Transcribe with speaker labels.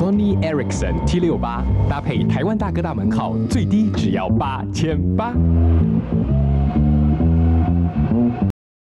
Speaker 1: tony ericsson t 六八搭配台湾大哥大门号最低只要八千八。